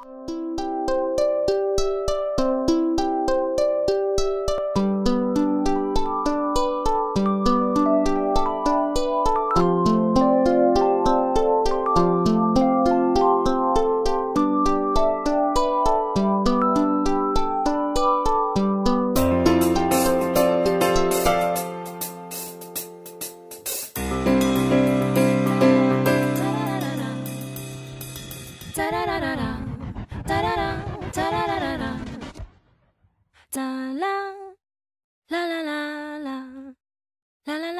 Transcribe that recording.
da da da da da da da da da da da da da la la la la la la la la